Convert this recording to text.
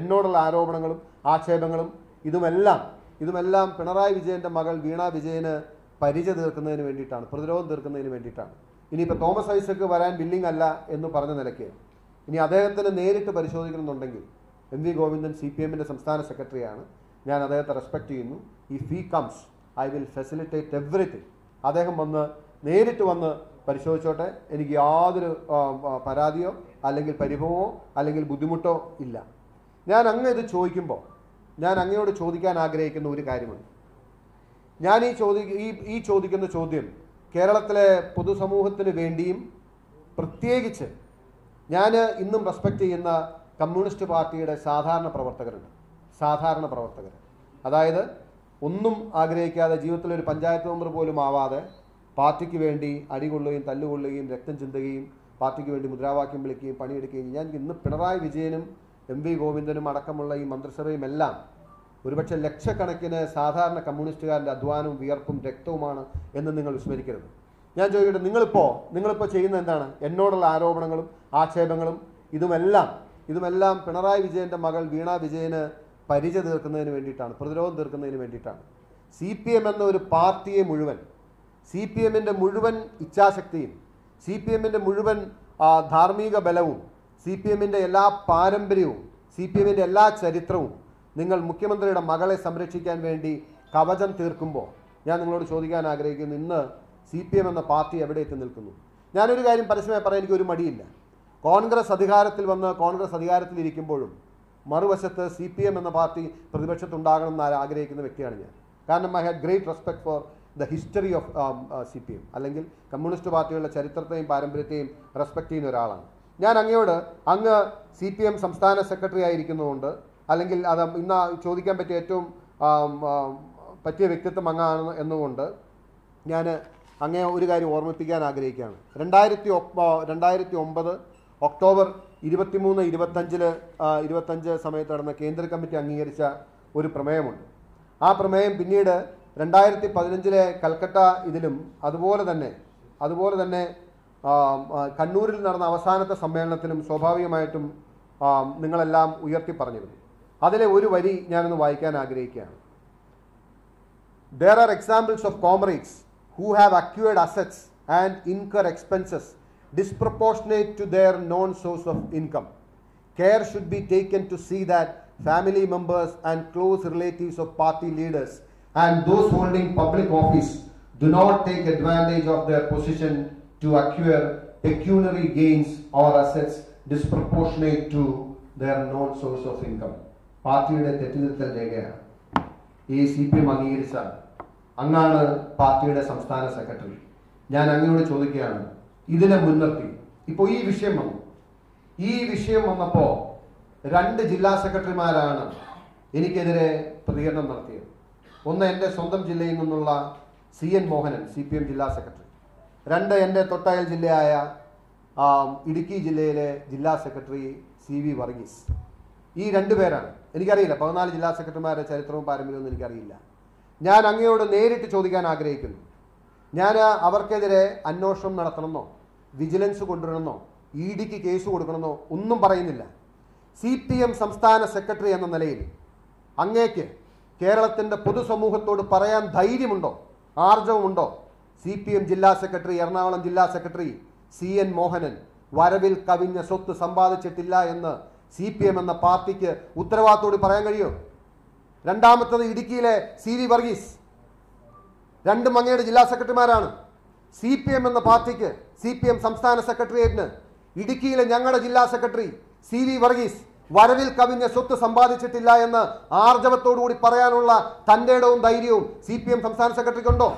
എന്നോടുള്ള ആരോപണങ്ങളും ആക്ഷേപങ്ങളും ഇതുമെല്ലാം ഇതുമെല്ലാം പിണറായി വിജയന്റെ മകൾ വീണ വിജയന് പരിച തീർക്കുന്നതിന് വേണ്ടിയിട്ടാണ് പ്രതിരോധം തീർക്കുന്നതിന് വേണ്ടിയിട്ടാണ്. ഇനിയിപ്പോൾ തോമസ് ഐസക്ക് വരാൻ ബില്ലിംഗ് അല്ല എന്ന് പറഞ്ഞ നിലയ്ക്ക് ഇനി അദ്ദേഹത്തിന് നേരിട്ട് പരിശോധിക്കണമെന്നുണ്ടെങ്കിൽ M V Govindan C P എമ്മിന്റെ സംസ്ഥാന സെക്രട്ടറിയാണ്. ഞാൻ അദ്ദേഹത്തെ റെസ്പെക്റ്റ് ചെയ്യുന്നു. If he comes I will facilitate everything അദ്ദേഹം വന്ന് നേരിട്ട് വന്ന് പരിശോധിച്ചോട്ടെ. എനിക്ക് യാതൊരു പരാതിയോ അല്ലെങ്കിൽ പരിഭവമോ അല്ലെങ്കിൽ ബുദ്ധിമുട്ടോ ഇല്ല. ഞാൻ അങ്ങ് ഇത് ചോദിക്കുമ്പോൾ ഞാൻ അങ്ങയോട് ചോദിക്കാൻ ആഗ്രഹിക്കുന്ന ഒരു കാര്യമുണ്ട്. ഞാൻ ഈ ചോദി ഈ ഈ ചോദിക്കുന്ന ചോദ്യം കേരളത്തിലെ പൊതുസമൂഹത്തിന് വേണ്ടിയും പ്രത്യേകിച്ച് ഞാൻ ഇന്നും റെസ്പെക്റ്റ് ചെയ്യുന്ന കമ്മ്യൂണിസ്റ്റ് പാർട്ടിയുടെ സാധാരണ പ്രവർത്തകരുണ്ട്. സാധാരണ പ്രവർത്തകർ അതായത് ഒന്നും ആഗ്രഹിക്കാതെ ജീവിതത്തിൽ ഒരു പഞ്ചായത്ത് മെമ്പർ പോലും ആവാതെ പാർട്ടിക്ക് വേണ്ടി അടികൊള്ളുകയും തല്ലുകൊള്ളുകയും രക്തം ചിന്തുകയും പാർട്ടിക്ക് വേണ്ടി മുദ്രാവാക്യം വിളിക്കുകയും പണിയെടുക്കുകയും ഞാൻ ഇന്ന് പിണറായി വിജയനും എം വി ഗോവിന്ദനും അടക്കമുള്ള ഈ മന്ത്രിസഭയും എല്ലാം ഒരുപക്ഷെ ലക്ഷക്കണക്കിന് സാധാരണ കമ്മ്യൂണിസ്റ്റുകാരുടെ അധ്വാനവും വിയർപ്പും രക്തവുമാണ് എന്ന് നിങ്ങൾ വിസ്മരിക്കരുത്. ഞാൻ ചോദിക്കട്ടെ നിങ്ങളിപ്പോൾ നിങ്ങളിപ്പോൾ ചെയ്യുന്ന എന്താണ്? എന്നോടുള്ള ആരോപണങ്ങളും ആക്ഷേപങ്ങളും ഇതുമെല്ലാം ഇതുമെല്ലാം പിണറായി വിജയന്റെ മകൾ വീണ വിജയന് പരിചയ തീർക്കുന്നതിന് വേണ്ടിയിട്ടാണ് പ്രതിരോധം തീർക്കുന്നതിന് വേണ്ടിയിട്ടാണ്. സി പി എം എന്ന ഒരു പാർട്ടിയെ മുഴുവൻ സി പി എമ്മിന്റെ മുഴുവൻ ഇച്ഛാശക്തിയും സി പി എമ്മിന്റെ മുഴുവൻ ധാർമ്മിക ബലവും സി പി എമ്മിന്റെ എല്ലാ പാരമ്പര്യവും സി പി എമ്മിന്റെ എല്ലാ ചരിത്രവും നിങ്ങൾ മുഖ്യമന്ത്രിയുടെ മകളെ സംരക്ഷിക്കാൻ വേണ്ടി കവചം തീർക്കുമ്പോൾ ഞാൻ നിങ്ങളോട് ചോദിക്കാൻ ആഗ്രഹിക്കുന്നു ഇന്ന് സി പി എം എന്ന പാർട്ടി എവിടെ എത്തി നിൽക്കുന്നു? ഞാനൊരു കാര്യം പരസ്യമായി പറയാൻ എനിക്ക് ഒരു മടിയില്ല. കോൺഗ്രസ് അധികാരത്തിൽ വന്ന് കോൺഗ്രസ് അധികാരത്തിൽ ഇരിക്കുമ്പോഴും മറുവശത്ത് സി പി എം എന്ന പാർട്ടി പ്രതിപക്ഷത്തുണ്ടാകണം എന്ന് ആഗ്രഹിക്കുന്ന വ്യക്തിയാണ് ഞാൻ. കാരണം I had great respect for the history of C P M അല്ലെങ്കിൽ കമ്മ്യൂണിസ്റ്റ് പാർട്ടികളുടെ ചരിത്രത്തെയും പാരമ്പര്യത്തെയും റെസ്പെക്ട് ചെയ്യുന്ന ഒരാളാണ്. ഞാൻ അങ്ങയോട് അങ്ങ് സി പി എം സംസ്ഥാന സെക്രട്ടറി ആയിരിക്കുന്നതുകൊണ്ട് അല്ലെങ്കിൽ അത് ഇന്ന് ചോദിക്കാൻ പറ്റിയ ഏറ്റവും പറ്റിയ വ്യക്തിത്വം അങ്ങാണ് എന്നുകൊണ്ട് ഞാൻ അങ്ങേ ഒരു കാര്യം ഓർമ്മിപ്പിക്കാൻ ആഗ്രഹിക്കുകയാണ്. രണ്ടായിരത്തി രണ്ടായിരത്തി ഒമ്പത് ഒക്ടോബർ ഇരുപത്തിമൂന്ന് ഇരുപത്തഞ്ചിൽ ആ, ഇരുപത്തഞ്ച് സമയത്ത് നടന്ന കേന്ദ്ര കമ്മിറ്റി അംഗീകരിച്ച ഒരു പ്രമേയമുണ്ട്. ആ പ്രമേയം പിന്നീട് രണ്ടായിരത്തി പതിനഞ്ചിലെ കൽക്കട്ട ഇതിലും അതുപോലെ തന്നെ അതുപോലെ തന്നെ കണ്ണൂരിൽ നടന്ന അവസാനത്തെ സമ്മേളനത്തിലും സ്വാഭാവികമായിട്ടും നിങ്ങളെല്ലാം ഉയർത്തി പറഞ്ഞിരുന്നു അതിലെ ഒരു വരി ഞാനൊന്ന് വായിക്കാൻ ആഗ്രഹിക്കുകയാണ് There are examples of comrades who have acquired assets and incur expenses disproportionate to their known source of income. Care should be taken to see that family members and close relatives of party leaders and those holding public office do not take advantage of their position to acquire pecuniary gains or assets disproportionate to their known source of income. പാർട്ടിയുടെ തെറ്റിദ്ധരുത്തൽ രേഖയാണ്. ഈ C P M അംഗീകരിച്ച അങ്ങാണ് പാർട്ടിയുടെ സംസ്ഥാന secretary. ഞാൻ അങ്ങയോട് ചോദിക്കുകയാണ് ഇതിനെ മുൻനിർത്തി. ഇപ്പോൾ ഈ വിഷയം വന്നു. ഈ വിഷയം വന്നപ്പോൾ രണ്ട് ജില്ലാ സെക്രട്ടറിമാരാണ് എനിക്കെതിരെ പ്രതികരണം നടത്തിയത്. ഒന്ന് എന്റെ സ്വന്തം ജില്ലയിൽ നിന്നുള്ള C N Mohanan C P M ജില്ലാ സെക്രട്ടറി. രണ്ട് എന്റെ തൊട്ടയൽ ജില്ലയായ ഇടുക്കി ജില്ലയിലെ ജില്ലാ സെക്രട്ടറി സി വി വർഗീസ്. ഈ രണ്ട് പേരാണ്. എനിക്കറിയില്ല പതിനാല് ജില്ലാ സെക്രട്ടറിമാരുടെ ചരിത്രവും പാരമ്പര്യവും എനിക്കറിയില്ല. ഞാൻ അങ്ങയോട് നേരിട്ട് ചോദിക്കാൻ ആഗ്രഹിക്കുന്നു. ഞാൻ അവർക്കെതിരെ അന്വേഷണം നടത്തണമെന്നോ വിജിലൻസ് കൊണ്ടുവരണമെന്നോ ഇ ഡിക്ക് കേസ് കൊടുക്കണമെന്നോ ഒന്നും പറയുന്നില്ല. സി പി എം സംസ്ഥാന സെക്രട്ടറി എന്ന നിലയിൽ അങ്ങേക്ക് കേരളത്തിന്റെ പൊതുസമൂഹത്തോട് പറയാൻ ധൈര്യമുണ്ടോ ആർജവമുണ്ടോ? സി പി എം ജില്ലാ സെക്രട്ടറി എറണാകുളം ജില്ലാ സെക്രട്ടറി സി എൻ മോഹനൻ വരവിൽ കവിഞ്ഞ സ്വത്ത് സമ്പാദിച്ചിട്ടില്ല എന്ന് സി പി എം എന്ന പാർട്ടിക്ക് ഉത്തരവാദിത്തോട് പറയാൻ കഴിയുമോ രണ്ടാമത്തത് ഇടുക്കിയിലെ സി വി വർഗീസ്. രണ്ട് അങ്ങയുടെ ജില്ലാ സെക്രട്ടറിമാരാണ്. സി പി എം എന്ന പാർട്ടിക്ക് സി പി എം സംസ്ഥാന സെക്രട്ടേറിയറ്റിന് ഇടുക്കിയിലെ ഞങ്ങളുടെ ജില്ലാ സെക്രട്ടറി സി വി വർഗീസ് വരവിൽ കവിഞ്ഞ സ്വത്ത് സമ്പാദിച്ചിട്ടില്ല എന്ന് ആർജവത്തോടുകൂടി പറയാനുള്ള തന്റെ ഇടവും ധൈര്യവും സി പി എം സംസ്ഥാന സെക്രട്ടറിക്കുണ്ടോ?